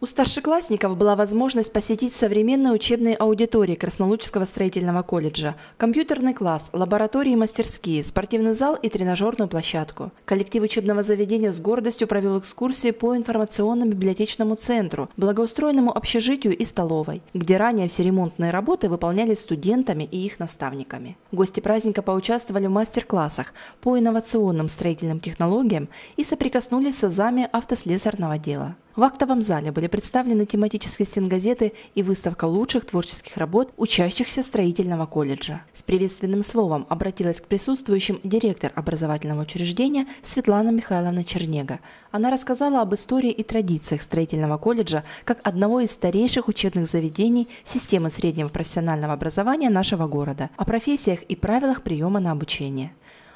У старшеклассников была возможность посетить современные учебные аудитории Краснолучского строительного колледжа, компьютерный класс, лаборатории и мастерские, спортивный зал и тренажерную площадку. Коллектив учебного заведения с гордостью провел экскурсии по информационно-библиотечному центру, благоустроенному общежитию и столовой, где ранее все ремонтные работы выполнялись студентами и их наставниками. Гости праздника поучаствовали в мастер-классах по инновационным строительным технологиям и соприкоснулись с азами автослесарного дела. В актовом зале были представлены тематические стенгазеты и выставка лучших творческих работ учащихся строительного колледжа. С приветственным словом обратилась к присутствующим директор образовательного учреждения Светлана Михайловна Чернега. Она рассказала об истории и традициях строительного колледжа как одного из старейших учебных заведений системы среднего профессионального образования нашего города, о профессиях и правилах приема на обучение.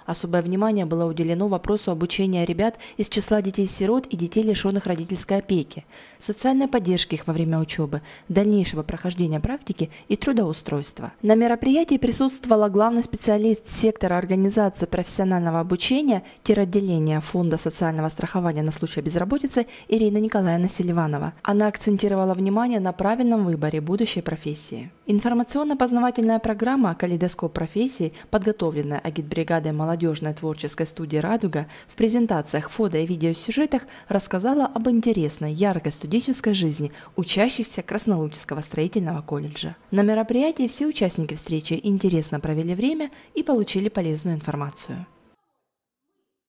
Особое внимание было уделено вопросу обучения ребят из числа детей-сирот и детей, лишенных родительской опеки, социальной поддержки их во время учебы, дальнейшего прохождения практики и трудоустройства. На мероприятии присутствовала главный специалист сектора организации профессионального обучения тиротделения Фонда социального страхования на случай безработицы Ирина Николаевна Селиванова. Она акцентировала внимание на правильном выборе будущей профессии. Информационно-познавательная программа «Калейдоскоп профессий», подготовленная агитбригадой молодежи молодежной творческой студии «Радуга» в презентациях, фото и видеосюжетах рассказала об интересной, яркой студенческой жизни учащихся Краснолучского строительного колледжа. На мероприятии все участники встречи интересно провели время и получили полезную информацию.